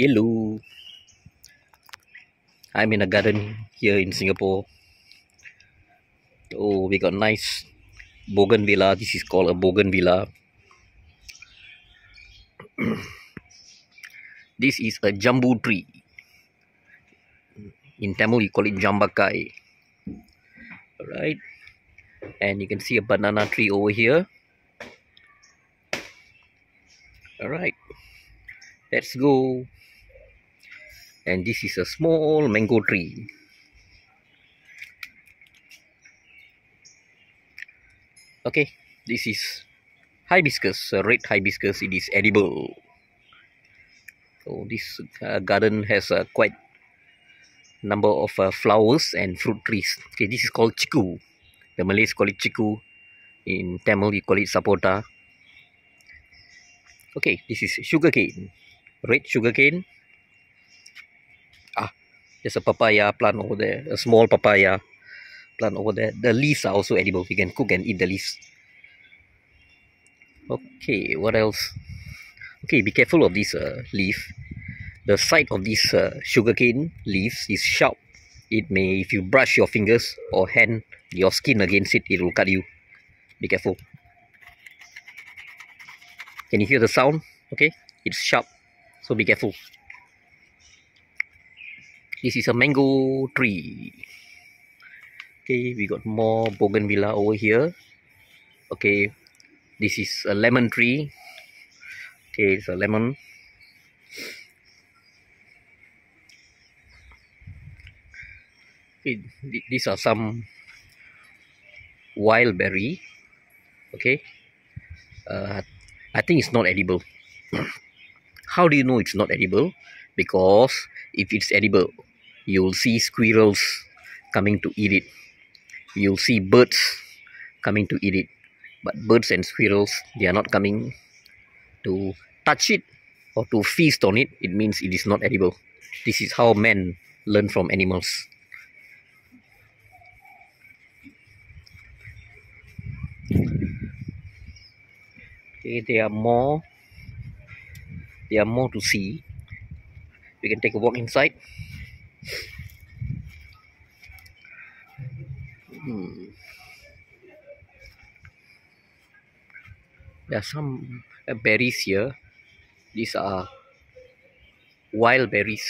Hello. I'm in a garden here in Singapore. Oh, we got nice bougainvillea. This is called a bougainvillea. this is a jambu tree. In Tamil, you call it jambakai. Alright. And you can see a banana tree over here. Alright. Let's go. And this is a small mango tree. Okay, this is hibiscus, red hibiscus. It is edible. So this uh, garden has a quite number of uh, flowers and fruit trees. Okay, this is called chiku. The Malays call it chiku. In Tamil, you call it sapota. Okay, this is sugarcane. Red sugarcane. There's a papaya plant over there. A small papaya plant over there. The leaves are also edible. You can cook and eat the leaves. Okay, what else? Okay, be careful of this uh, leaf. The side of this uh, sugarcane leaves is sharp. It may, if you brush your fingers or hand your skin against it, it will cut you. Be careful. Can you hear the sound? Okay, it's sharp, so be careful. This is a mango tree. Okay, we got more bougainvillea over here. Okay, this is a lemon tree. Okay, it's a lemon. Okay, these are some wild berry. Okay, uh, I think it's not edible. How do you know it's not edible? Because if it's edible, you'll see squirrels coming to eat it. You'll see birds coming to eat it. But birds and squirrels, they are not coming to touch it or to feast on it. It means it is not edible. This is how men learn from animals. Okay, there are more. There are more to see. We can take a walk inside. Hmm. There are some uh, berries here. These are wild berries.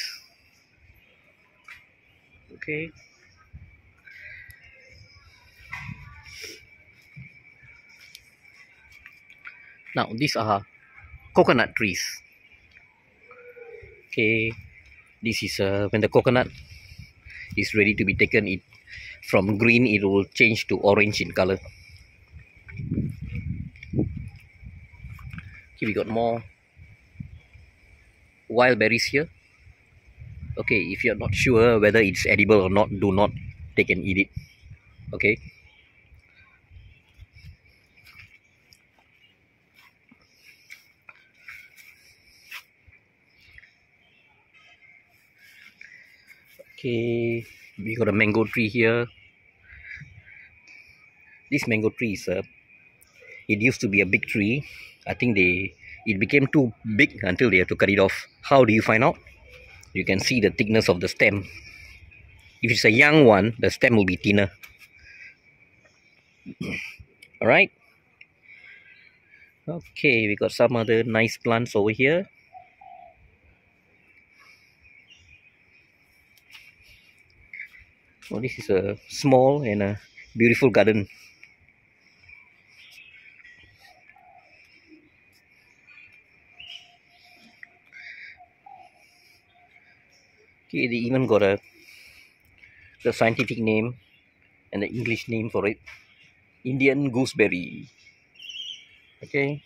Okay. Now these are coconut trees. Okay, this is uh, when the coconut is ready to be taken. It from green it will change to orange in color. Okay, we got more wild berries here. Okay, if you're not sure whether it's edible or not, do not take and eat it. Okay. Okay, we got a mango tree here. This mango tree is a. It used to be a big tree. I think they it became too big until they have to cut it off. How do you find out? You can see the thickness of the stem. If it's a young one, the stem will be thinner. Alright. Okay, we got some other nice plants over here. Oh, this is a small and a beautiful garden. Okay, they even got a the scientific name and the English name for it. Indian gooseberry. Okay.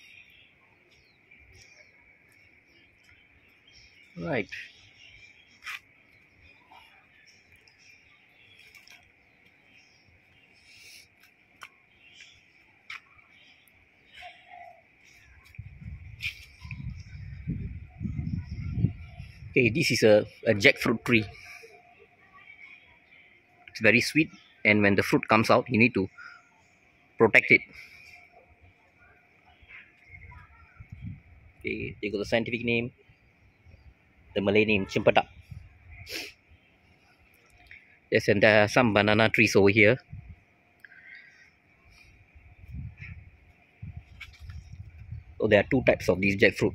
Right. Okay, this is a, a jackfruit tree. It's very sweet, and when the fruit comes out, you need to protect it. Okay, they got the scientific name the Malay name Cempedak. Yes, and there are some banana trees over here. So there are two types of these jackfruit.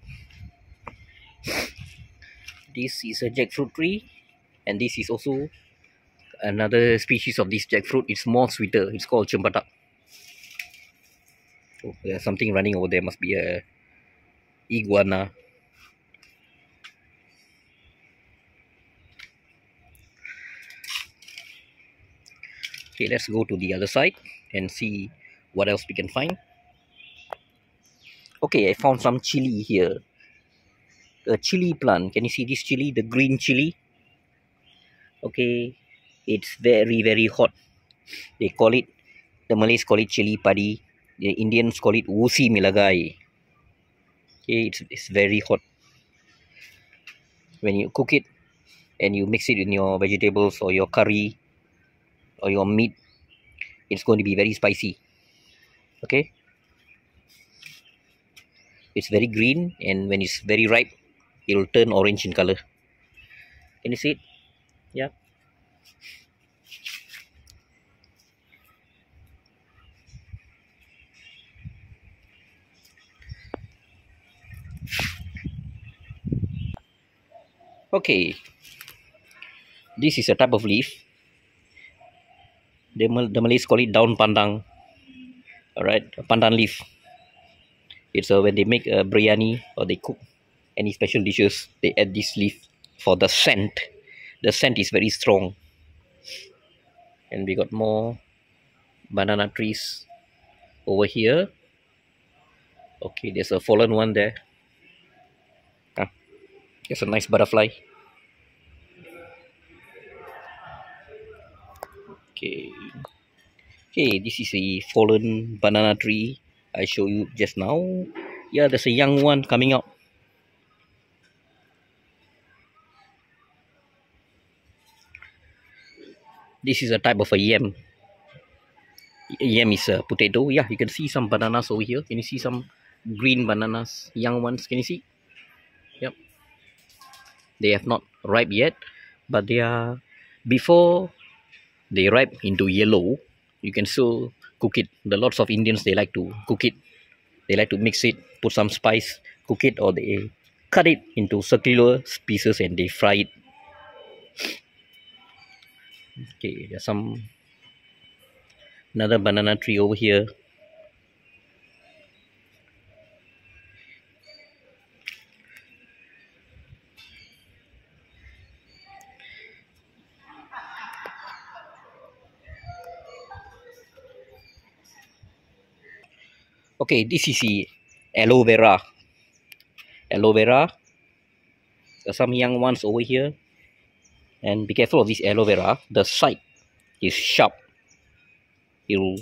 This is a jackfruit tree, and this is also another species of this jackfruit. It's more sweeter. It's called Cempedak. Oh, there's something running over there. Must be a iguana. Okay, let's go to the other side and see what else we can find. Okay, I found some chili here. A chili plant. Can you see this chili? The green chili. Okay, it's very very hot. They call it. The Malays call it chili padi. The Indians call it wusi milagai. Okay, it's it's very hot. When you cook it and you mix it in your vegetables or your curry or your meat, it's going to be very spicy. Okay it's very green and when it's very ripe it will turn orange in color can you see it? Yeah. Okay. This is a type of leaf. The, Mal the Malays call it daun pandang. Alright pandan leaf. It's uh, when they make a biryani or they cook any special dishes they add this leaf for the scent. The scent is very strong. And we got more banana trees over here. Okay there's a fallen one there. Ah, there's a nice butterfly. Okay. Okay this is a fallen banana tree I show you just now. Yeah, there's a young one coming out. This is a type of a yam. Yam is a potato. Yeah, you can see some bananas over here. Can you see some green bananas? Young ones. Can you see? Yep. They have not ripe yet, but they are before they ripe into yellow. You can still cook it the lots of indians they like to cook it they like to mix it put some spice cook it or they cut it into circular pieces and they fry it okay there's some another banana tree over here. Okay this is the aloe vera. Aloe vera. There's some young ones over here and be careful of this aloe vera. The side is sharp. You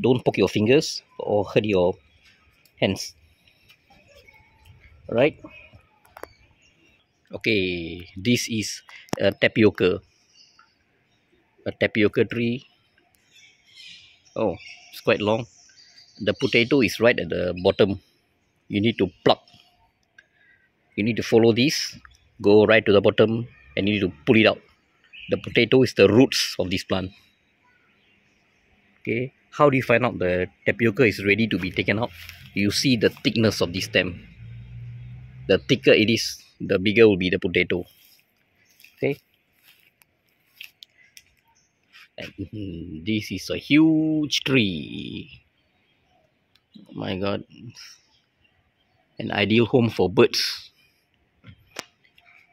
don't poke your fingers or hurt your hands. Right okay this is a tapioca. A tapioca tree. Oh it's quite long. The potato is right at the bottom. You need to pluck. You need to follow this. Go right to the bottom and you need to pull it out. The potato is the roots of this plant. Okay how do you find out the tapioca is ready to be taken out? You see the thickness of the stem. The thicker it is the bigger will be the potato. Okay. And hmm, this is a huge tree. Oh my god. An ideal home for birds.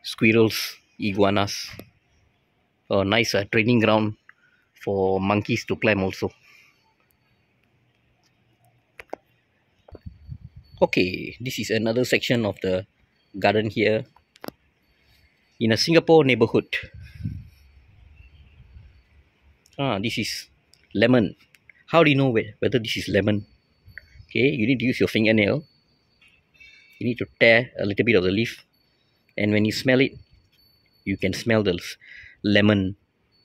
Squirrels iguanas. A nice uh, training ground for monkeys to climb also. Okay this is another section of the garden here. In a singapore neighborhood. Ah this is lemon. How do you know whether this is lemon? Okay you need to use your fingernail. You need to tear a little bit of the leaf. And when you smell it you can smell the lemon.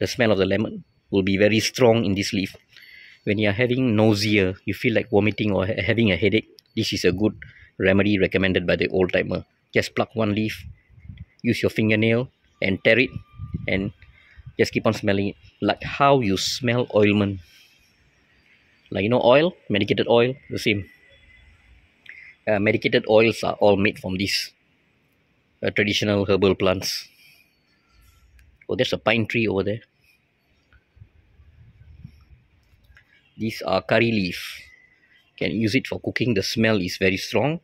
The smell of the lemon will be very strong in this leaf. When you are having nausea you feel like vomiting or having a headache this is a good remedy recommended by the old timer. Just pluck one leaf use your fingernail and tear it and just keep on smelling it. Like how you smell ointment like you know oil medicated oil the same. Uh, medicated oils are all made from these uh, traditional herbal plants oh there's a pine tree over there. These are curry leaf. Can use it for cooking. The smell is very strong.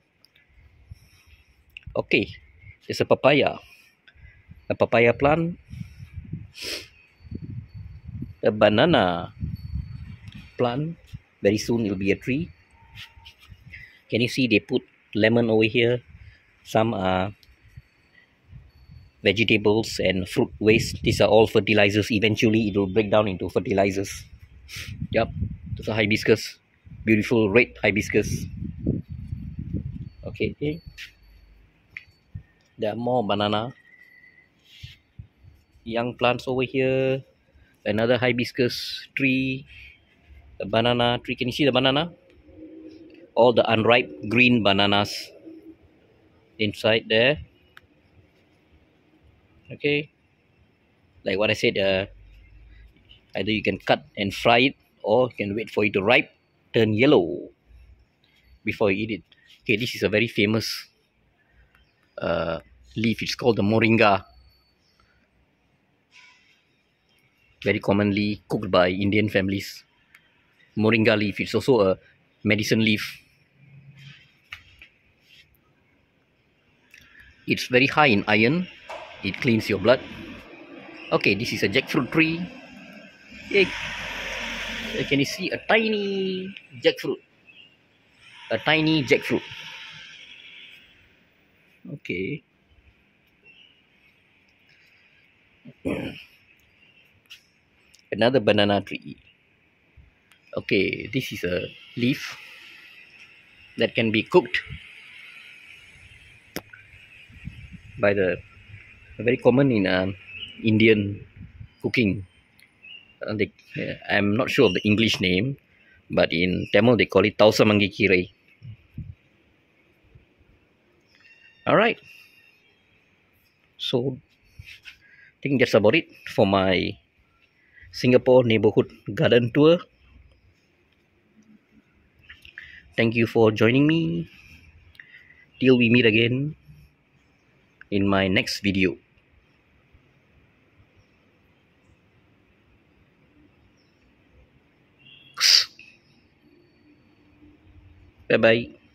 Okay there's a papaya. A papaya plant. A banana plant. Very soon it will be a tree. Can you see they put lemon over here? Some are vegetables and fruit waste. These are all fertilizers. Eventually it will break down into fertilizers. Yep there's a hibiscus. Beautiful red hibiscus. Okay, okay. there are more banana. Young plants over here. Another hibiscus tree. A banana tree. Can you see the banana? All the unripe green bananas inside there okay? Like what i said uh, either you can cut and fry it or you can wait for it to ripe turn yellow before you eat it. Okay this is a very famous uh, leaf. It's called the moringa. Very commonly cooked by indian families. Moringa leaf. It's also a medicine leaf. It's very high in iron it cleans your blood. Okay this is a jackfruit tree. Yay. can you see a tiny jackfruit? A tiny jackfruit. Okay. Another banana tree. Okay this is a leaf that can be cooked by the very common in uh, Indian cooking. Uh, they, uh, I'm not sure of the English name, but in Tamil they call it Tausamangi Kirai. Alright, so I think that's about it for my Singapore neighborhood garden tour. Thank you for joining me. Till we meet again in my next video. Bye bye.